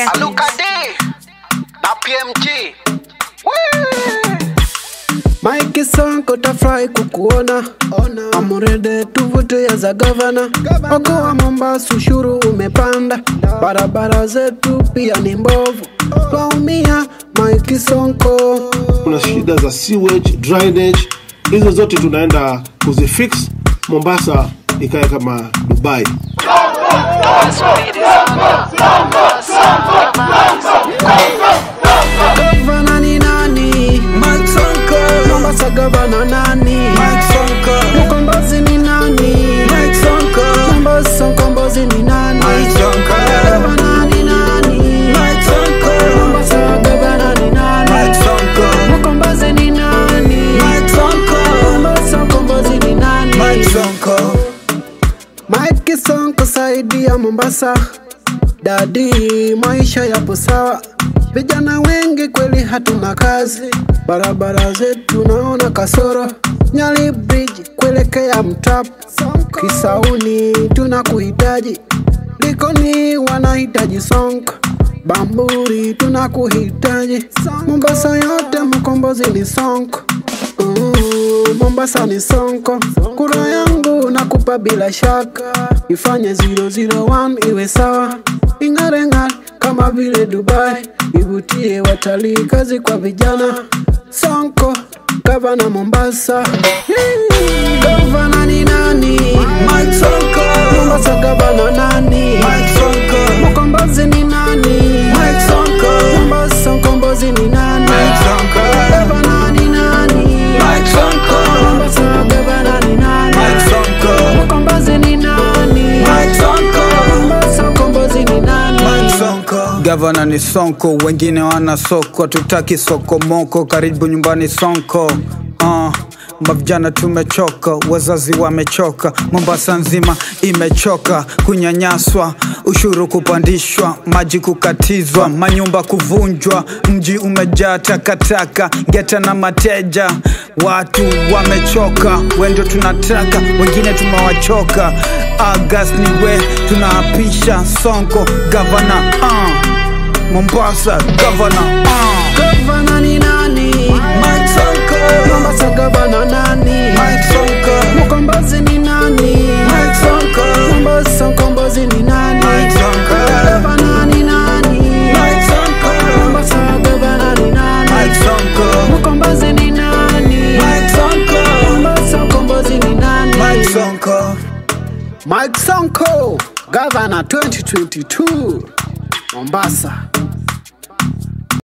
Serious. Aluka D na PMG. Mike Sonko tafurahi kukuona Amurede tuvute ya za gavana wako wa Mombasa, ushuru umepanda no. Barabara zetu pia ni mbovu oh. Twaumia Mike Sonko. Kuna shida za sewage, drainage, hizo zote tunaenda kuzifix Mombasa ikae kama Dubai. Stop, stop, stop, stop, stop, stop. Sonko ya Mombasa, dadi, maisha yapo sawa. Vijana wengi kweli hatuna kazi, barabara zetu naona kasoro. Nyali Bridge kuelekea Mtap, Kisauni tunakuhitaji, Likoni wanahitaji Sonko, Bamburi tunakuhitaji, Mombasa yote mkombozi ni Sonko. Mm, Mombasa ni Sonko, kura yangu nakupa bila shaka, ifanye 001 iwe sawa, ing'are ng'are kama vile Dubai, ivutie watalii, kazi kwa vijana. Sonko gavana Mombasa, gavana ni nani? Gavana ni Sonko, wengine wana soko, tutaki soko moko, karibu nyumbani Sonko. Uh, mavijana tumechoka, wazazi wamechoka, Mombasa nzima imechoka kunyanyaswa, ushuru kupandishwa, maji kukatizwa, manyumba kuvunjwa, mji umejaa takataka, geta na mateja, watu wamechoka, wendo tunataka, wengine tumewachoka. August ni we tunaapisha Sonko gavana uh. Mombasa governor. uh. Gavana ni nani? Mike Sonko Mombasa governor nani? Mike Sonko Mkombozi ni nani? Mike Sonko Mombasa mkombozi ni nani? Mike Sonko Governor ni nani? Mike Sonko Mombasa governor ni nani? Mike Sonko Mkombozi ni nani? Mike Sonko Mombasa mkombozi ni nani? Mike Sonko Mike Sonko, Governor 2022, Mombasa.